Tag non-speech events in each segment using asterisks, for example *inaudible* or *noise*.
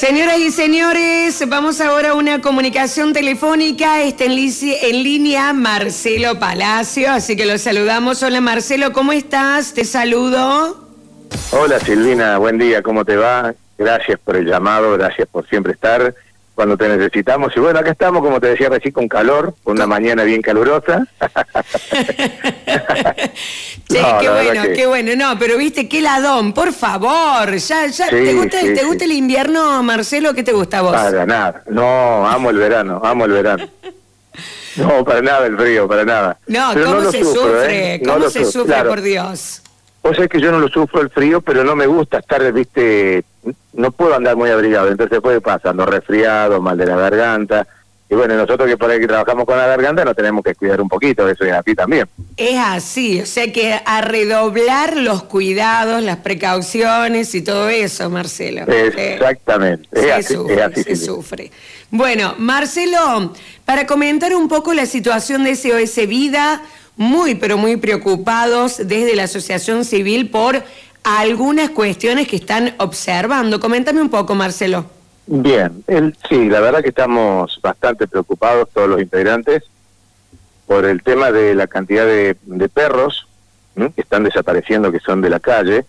Señoras y señores, vamos ahora a una comunicación telefónica. Está en, línea Marcelo Palacio, así que lo saludamos. Hola Marcelo, ¿cómo estás? Te saludo. Hola Silvina, buen día, ¿cómo te va? Gracias por el llamado, gracias por siempre estar cuando te necesitamos. Y bueno, acá estamos, como te decía recién, con calor, con una mañana bien calurosa. *laughs* *laughs* sí, qué bueno, qué bueno. No, pero viste, qué ladón, por favor. Ya, ya, ¿Te gusta, ¿te gusta el invierno, Marcelo? ¿Qué te gusta a vos? Para nada. No, amo el verano, amo el verano. No, para nada el frío, para nada. No, ¿cómo se sufre? ¿eh? ¿Cómo se sufre, por Dios? Vos sabés que yo no lo sufro el frío, pero no me gusta estar, viste, no puedo andar muy abrigado, entonces puede pasando resfriado, mal de la garganta. Y bueno, nosotros que por ahí trabajamos con la garganta nos tenemos que cuidar un poquito, eso y a ti también. Es así, o sea que a redoblar los cuidados, las precauciones y todo eso, Marcelo. Exactamente, es, así, sufre, es se sufre. Bueno, Marcelo, para comentar un poco la situación de SOS Vida, muy, pero muy preocupados desde la Asociación Civil por algunas cuestiones que están observando. Coméntame un poco, Marcelo. Bien, sí, la verdad que estamos bastante preocupados todos los integrantes por el tema de la cantidad de, perros que están desapareciendo, que son de la calle,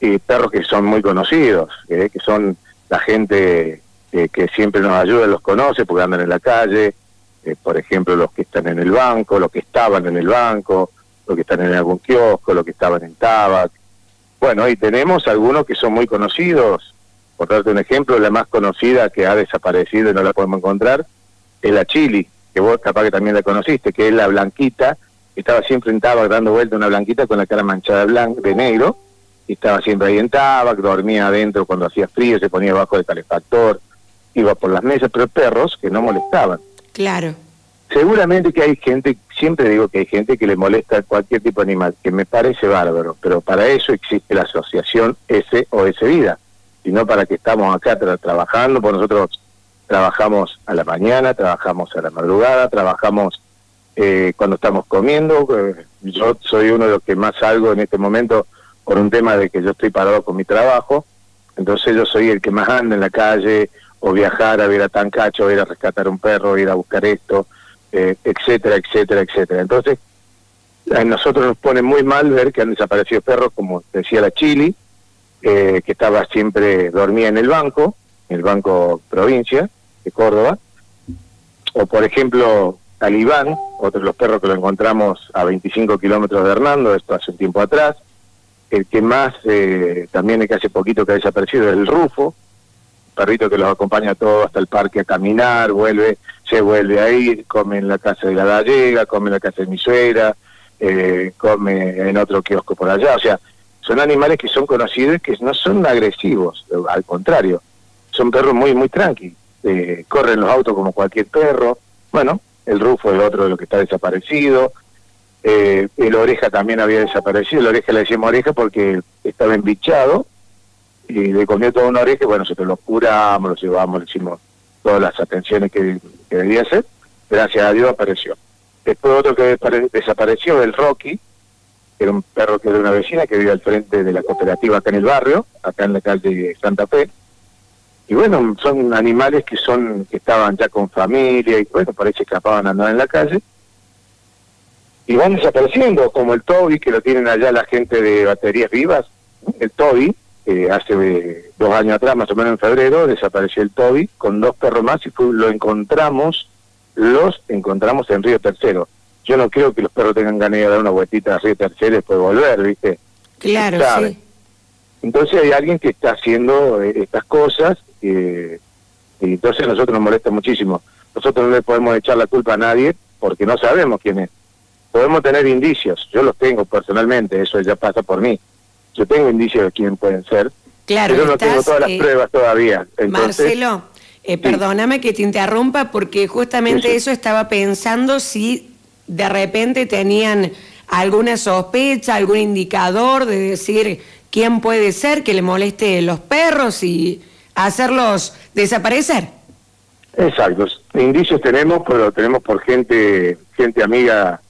y perros que son muy conocidos, que son la gente que siempre nos ayuda, los conoce porque andan en la calle, eh, por ejemplo, los que están en el banco, los que estaban en el banco, los que están en algún kiosco, los que estaban en Tabac. Bueno, y tenemos algunos que son muy conocidos. Por darte un ejemplo, la más conocida que ha desaparecido y no la podemos encontrar es la Chili, que vos capaz que también la conociste, que es la blanquita, estaba siempre en Tabac dando vuelta una blanquita con la cara manchada de negro, y estaba siempre ahí en Tabac, dormía adentro cuando hacía frío, se ponía abajo del calefactor, iba por las mesas, pero perros que no molestaban. Claro. Seguramente que hay gente, siempre digo que hay gente que le molesta cualquier tipo de animal, que me parece bárbaro, pero para eso existe la asociación SOS Vida, y no para que estamos acá trabajando, porque nosotros trabajamos a la mañana, trabajamos a la madrugada, trabajamos eh, cuando estamos comiendo. Eh, yo soy uno de los que más salgo en este momento por un tema de que yo estoy parado con mi trabajo, entonces yo soy el que más anda en la calle, o viajar a ver a Tancacho, ir a rescatar un perro, ir a buscar esto, eh, etcétera, etcétera, etcétera. Entonces, a nosotros nos pone muy mal ver que han desaparecido perros, como decía la Chili, eh, que estaba siempre, dormía en el banco, en el Banco Provincia de Córdoba, o por ejemplo, Talibán, otro de los perros que lo encontramos a 25 kilómetros de Hernando, esto hace un tiempo atrás, el que más, eh, también es que hace poquito que ha desaparecido, es el Rufo, perrito que los acompaña todo hasta el parque a caminar, vuelve, se vuelve a ir, come en la casa de la gallega, come en la casa de mi suegra, eh, come en otro kiosco por allá, o sea, son animales que son conocidos y que no son agresivos, al contrario, son perros muy, muy tranquilos, eh, corren los autos como cualquier perro, bueno, el Rufo es otro de los que está desaparecido, eh, el Oreja también había desaparecido, el Oreja le decimos Oreja porque estaba embichado, y le comió toda una oreja, bueno, nosotros lo curamos, lo llevamos, le hicimos todas las atenciones que, debía hacer, gracias a Dios apareció. Después otro que desapareció, el Rocky, que era un perro que era una vecina que vive al frente de la cooperativa acá en el barrio, acá en la calle Santa Fe. Y bueno, son animales que son que estaban ya con familia y bueno, ahí se escapaban a andar en la calle. Y van desapareciendo, como el Toby, que lo tienen allá la gente de baterías vivas. El Toby, hace dos años atrás, más o menos en febrero, desapareció el Toby con dos perros más y lo encontramos, los encontramos en Río Tercero. Yo no creo que los perros tengan ganas de dar una vueltita a Río Tercero y después volver, ¿viste? Claro, sí. Entonces hay alguien que está haciendo eh, estas cosas y entonces a nosotros nos molesta muchísimo. Nosotros no le podemos echar la culpa a nadie porque no sabemos quién es. Podemos tener indicios, yo los tengo personalmente, eso ya pasa por mí yo tengo indicios de quién pueden ser, claro, pero no tengo todas las eh, pruebas todavía. Marcelo, eh, perdóname que te interrumpa porque justamente eso estaba pensando si de repente tenían alguna sospecha, algún indicador de decir quién puede ser que le moleste los perros y hacerlos desaparecer. Exacto, indicios tenemos, pero tenemos por gente, gente amiga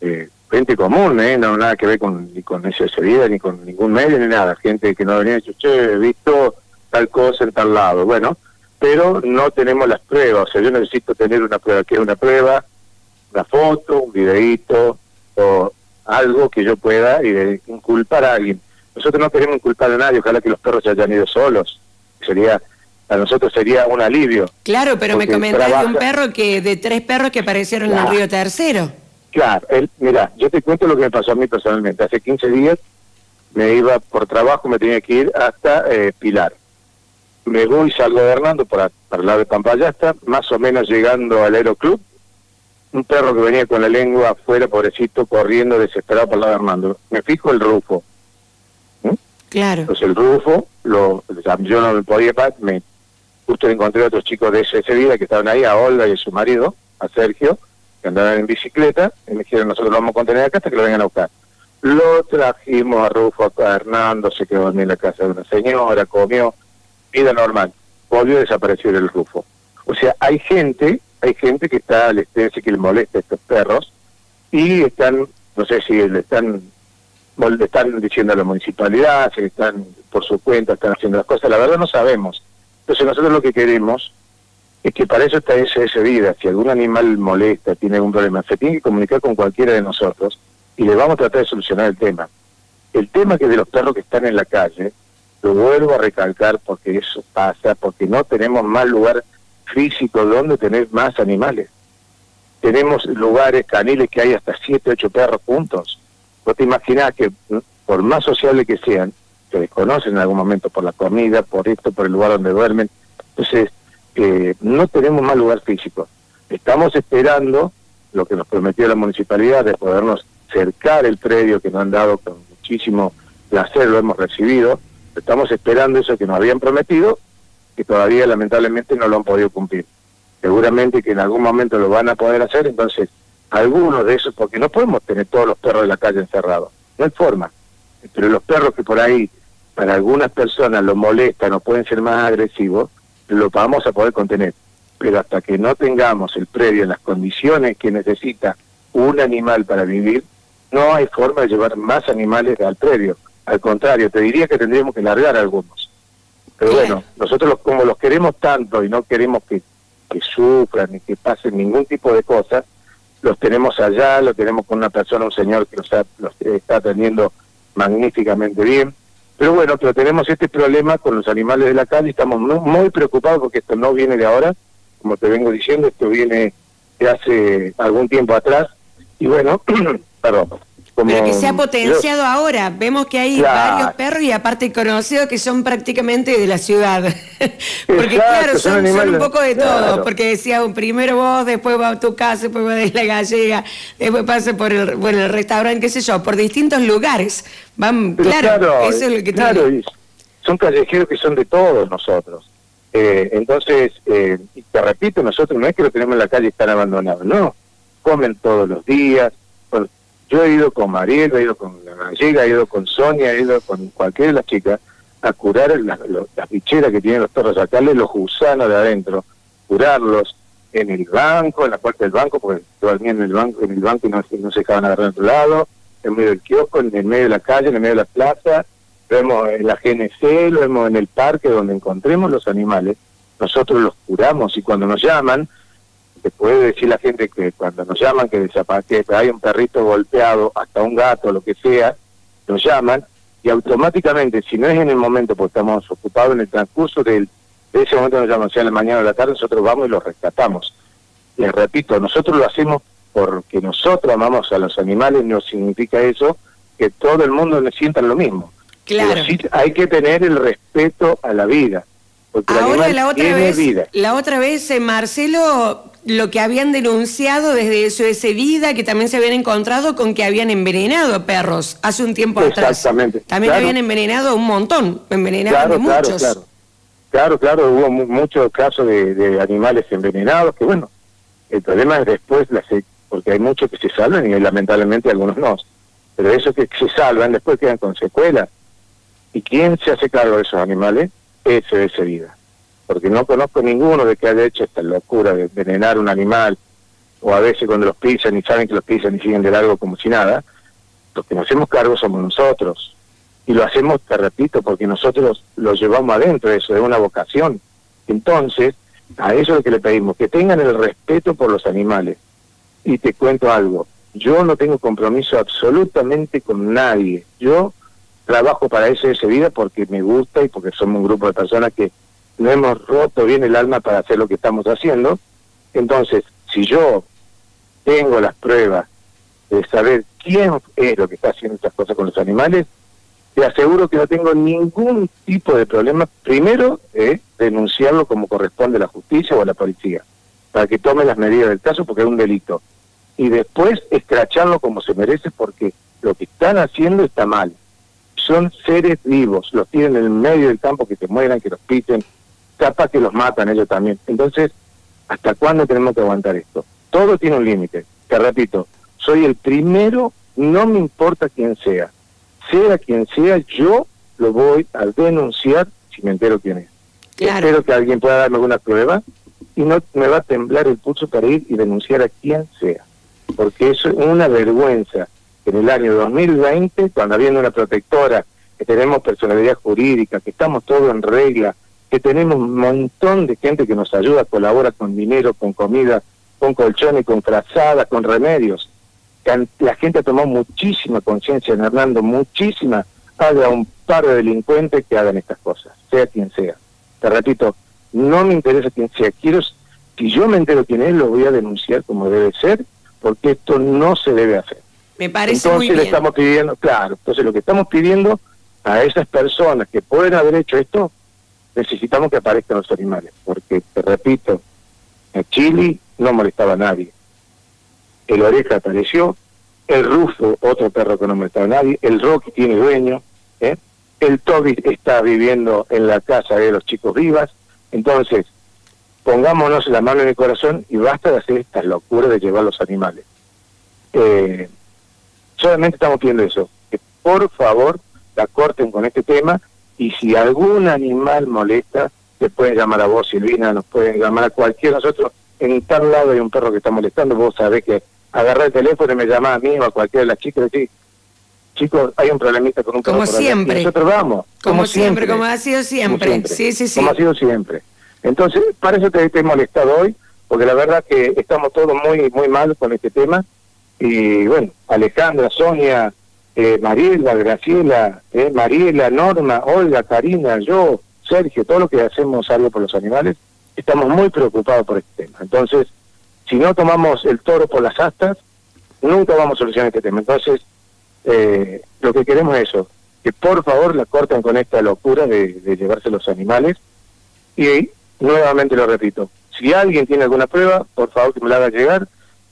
eh, gente común, ¿eh? no nada que ver con, ni con esa vida, ni con ningún medio, ni nada. Gente que no venía y dicho, che, he visto tal cosa en tal lado. Bueno, pero no tenemos las pruebas. O sea, yo necesito tener una prueba, que es una prueba, una foto, un videíto o algo que yo pueda inculpar a alguien. Nosotros no queremos inculpar a nadie, ojalá que los perros se hayan ido solos. Sería a nosotros sería un alivio. Claro, pero me comentaste de un perro que de tres perros que aparecieron en el río Tercero. Claro, mira, yo te cuento lo que me pasó a mí personalmente. Hace 15 días me iba por trabajo, me tenía que ir hasta eh, Pilar. Me voy, salgo de Hernando para, para el lado de Pampayasta, más o menos llegando al Aeroclub, un perro que venía con la lengua afuera, pobrecito, corriendo desesperado por el lado de Hernando. Me fijo el rufo. ¿Mm? Claro. Entonces el rufo, lo, yo no me podía me justo encontré a otros chicos de ese, vida que estaban ahí, a Olga y a su marido, a Sergio, andaban en bicicleta, y me dijeron, nosotros lo vamos a contener acá hasta que lo vengan a buscar. Lo trajimos a Rufo, a Hernando, se quedó en la casa de una señora, comió, vida normal. Volvió a desaparecer el Rufo. O sea, hay gente, hay gente que está al que le molesta a estos perros, y están, no sé si le están le están diciendo a la municipalidad, si están por su cuenta, están haciendo las cosas, la verdad no sabemos. Entonces nosotros lo que queremos es que para eso está ese Vida. Si algún animal molesta, tiene algún problema, se tiene que comunicar con cualquiera de nosotros y le vamos a tratar de solucionar el tema. El tema que de los perros que están en la calle, lo vuelvo a recalcar porque eso pasa, porque no tenemos más lugar físico donde tener más animales. Tenemos lugares caniles que hay hasta siete, ocho perros juntos. Vos te imaginás que por más sociables que sean, se desconocen en algún momento por la comida, por esto, por el lugar donde duermen. Entonces, eh, no tenemos más lugar físico. Estamos esperando lo que nos prometió la municipalidad de podernos cercar el predio que nos han dado con muchísimo placer, lo hemos recibido. Estamos esperando eso que nos habían prometido, que todavía lamentablemente no lo han podido cumplir. Seguramente que en algún momento lo van a poder hacer, entonces algunos de esos, porque no podemos tener todos los perros de la calle encerrados, no hay forma. Pero los perros que por ahí para algunas personas lo molestan o pueden ser más agresivos, lo vamos a poder contener. Pero hasta que no tengamos el predio en las condiciones que necesita un animal para vivir, no hay forma de llevar más animales al predio. Al contrario, te diría que tendríamos que largar algunos. Pero bueno, nosotros como los queremos tanto y no queremos que, que sufran ni que pasen ningún tipo de cosas, los tenemos allá, lo tenemos con una persona, un señor que los, los está atendiendo magníficamente bien pero bueno, pero tenemos este problema con los animales de la calle, estamos muy, preocupados porque esto no viene de ahora, como te vengo diciendo, esto viene de hace algún tiempo atrás, y bueno, *clears throat* perdón, pero que se ha potenciado ahora. Vemos que hay varios perros y aparte conocidos que son prácticamente de la ciudad. *laughs* porque claro, son, un poco de todo. Porque decía, primero vos, después va a tu casa, después va a la gallega, después pasa por el, bueno, el restaurante, qué sé yo, por distintos lugares. Van, claro, eso es lo que claro, son callejeros que son de todos nosotros. Eh, entonces, eh, te repito, nosotros no es que lo tenemos en la calle y están abandonados, no. Comen todos los días, yo he ido con Mariel, he ido con la gallega, he ido con Sonia, he ido con cualquiera de las chicas a curar las, las bicheras que tienen los perros, sacarle los gusanos de adentro, curarlos en el banco, en la puerta del banco, porque dormían en el banco, en el banco y no, no se dejaban agarrar en otro lado, en medio del kiosco, en el medio de la calle, en el medio de la plaza, lo vemos en la GNC, lo vemos en el parque donde encontremos los animales, nosotros los curamos y cuando nos llaman, te puede decir la gente que cuando nos llaman que, que hay un perrito golpeado, hasta un gato, lo que sea, nos llaman y automáticamente, si no es en el momento, porque estamos ocupados en el transcurso del, de ese momento nos llaman, sea en la mañana o la tarde, nosotros vamos y los rescatamos. Les repito, nosotros lo hacemos porque nosotros amamos a los animales, no significa eso que todo el mundo le sienta lo mismo. Claro. hay que tener el respeto a la vida. Porque Ahora la otra vez, vida. la otra vez eh, Marcelo lo que habían denunciado desde ese Vida, que también se habían encontrado con que habían envenenado perros hace un tiempo atrás. Exactamente. También habían envenenado un montón, envenenaron claro, muchos. Claro, claro. Claro, hubo muchos casos de, animales envenenados, que bueno, el problema es después, porque hay muchos que se salvan y lamentablemente algunos no. Pero esos que se salvan después quedan con secuelas. ¿Y quién se hace cargo de esos animales? Ese ese Vida porque no conozco ninguno de que haya hecho esta locura de envenenar un animal, o a veces cuando los pisan y saben que los pisan y siguen de largo como si nada, los que nos hacemos cargo somos nosotros. y lo hacemos, te repito, porque nosotros lo llevamos adentro, eso es una vocación. Entonces, a eso es lo que le pedimos, que tengan el respeto por los animales. Y te cuento algo, yo no tengo compromiso absolutamente con nadie. Yo trabajo para SS Vida porque me gusta y porque somos un grupo de personas que no hemos roto bien el alma para hacer lo que estamos haciendo. Entonces, si yo tengo las pruebas de saber quién es lo que está haciendo estas cosas con los animales, te aseguro que no tengo ningún tipo de problema. Primero, eh, denunciarlo como corresponde a la justicia o a la policía, para que tome las medidas del caso porque es un delito. Y después, escracharlo como se merece porque lo que están haciendo está mal. Son seres vivos, los tienen en el medio del campo, que te mueran, que los piten, capaz que los matan ellos también. Entonces, ¿hasta cuándo tenemos que aguantar esto? Todo tiene un límite. Te repito, soy el primero, no me importa quién sea sea quien sea, yo lo voy a denunciar si me entero quién es. Espero que alguien pueda darme alguna prueba y no me va a temblar el pulso para ir y denunciar a quien sea. Porque es una vergüenza en el año 2020, cuando habiendo una protectora, que tenemos personalidad jurídica, que estamos todos en regla, que tenemos un montón de gente que nos ayuda, colabora con dinero, con comida, con colchones, con frazadas, con remedios la gente ha tomado muchísima conciencia en Hernando, muchísima, haga un par de delincuentes que hagan estas cosas, sea quien sea. Te repito, no me interesa quién sea, quiero, si yo me entero quién es, lo voy a denunciar como debe ser, porque esto no se debe hacer. Me parece entonces muy le estamos pidiendo, claro, entonces lo que estamos pidiendo a esas personas que pueden haber hecho esto, necesitamos que aparezcan los animales, porque te repito, en Chile no molestaba a nadie el Oreja apareció, el Rufo, otro perro que no me está nadie, el Rocky tiene dueño, ¿eh? el Toby está viviendo en la casa de los chicos vivas, entonces pongámonos la mano en el corazón y basta de hacer estas locuras de llevar los animales. Eh, solamente estamos pidiendo eso, que por favor la corten con este tema y si algún animal molesta, te pueden llamar a vos, Silvina, nos pueden llamar a cualquiera de nosotros. En tal lado hay un perro que está molestando, vos sabés que agarrar el teléfono y me llamaba a mí o a cualquiera de las chicas y chicos, hay un problemita con un Como siempre. nosotros vamos. Como, siempre, como ha sido siempre. Sí, sí, sí. Como ha sido siempre. Entonces, para eso te, he molestado hoy, porque la verdad que estamos todos muy, muy mal con este tema. Y bueno, Alejandra, Sonia, eh, Mariela, Graciela, eh, Mariela, Norma, Olga, Karina, yo, Sergio, todo lo que hacemos algo por los animales, estamos muy preocupados por este tema. Entonces, si no tomamos el toro por las astas, nunca vamos a solucionar este tema. Entonces, eh, lo que queremos es eso, que por favor la corten con esta locura de, llevarse los animales. Y nuevamente lo repito, si alguien tiene alguna prueba, por favor que me la haga llegar.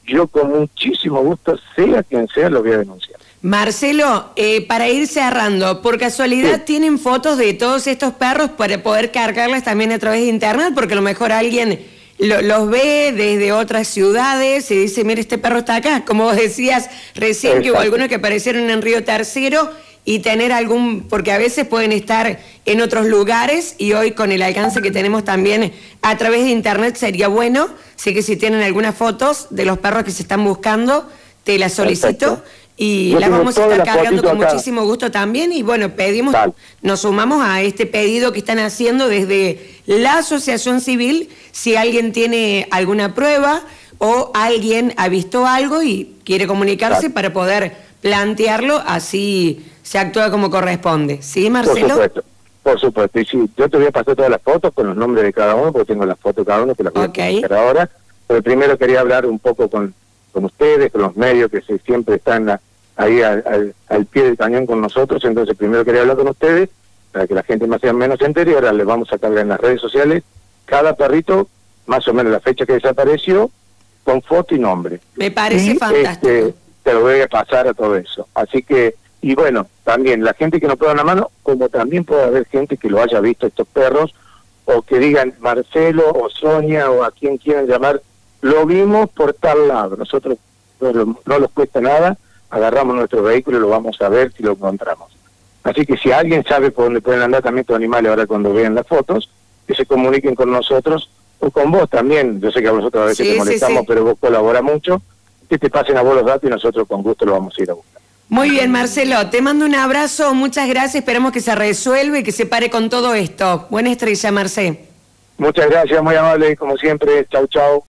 Yo con muchísimo gusto, sea quien sea, lo voy a denunciar. Marcelo, eh, para ir cerrando, por casualidad tienen fotos de todos estos perros para poder cargarlas también a través de internet, porque a lo mejor alguien los ve desde otras ciudades y dice, mire, este perro está acá. Como vos decías recién, que hubo algunos que aparecieron en Río Tercero y tener algún, porque a veces pueden estar en otros lugares y hoy con el alcance que tenemos también a través de internet sería bueno. Sé que si tienen algunas fotos de los perros que se están buscando, te las solicito. Y las vamos a estar cargando con muchísimo gusto también. Y bueno, pedimos, nos sumamos a este pedido que están haciendo desde la Asociación Civil, si alguien tiene alguna prueba o alguien ha visto algo y quiere comunicarse para poder plantearlo, así se actúa como corresponde. ¿Sí, Marcelo? Por supuesto. Por supuesto, y sí, yo te voy a pasar todas las fotos con los nombres de cada uno, porque tengo las fotos de cada uno que las voy a a ahora. Pero primero quería hablar un poco con con ustedes, con los medios que siempre están ahí al, pie del cañón con nosotros. Entonces, primero quería hablar con ustedes para que la gente más sea menos entere. Ahora les vamos a cargar en las redes sociales cada perrito, más o menos la fecha que desapareció, con foto y nombre. Me parece fantástico. Este, te lo a pasar a todo eso. Así que, y bueno, también la gente que nos pueda la mano, como también puede haber gente que lo haya visto estos perros, o que digan Marcelo o Sonia o a quien quieran llamar lo vimos por tal lado. Nosotros no, no nos cuesta nada, agarramos nuestro vehículo y lo vamos a ver si lo encontramos. Así que si alguien sabe por dónde pueden andar también estos animales ahora cuando vean las fotos, que se comuniquen con nosotros o con vos también. Yo sé que a vosotros a veces te molestamos, pero vos colabora mucho. Que te pasen a vos los datos y nosotros con gusto lo vamos a ir a buscar. Muy bien, Marcelo, te mando un abrazo, muchas gracias, esperamos que se resuelva y que se pare con todo esto. Buena estrella, Marcelo. Muchas gracias, muy amable, como siempre. Chau, chau.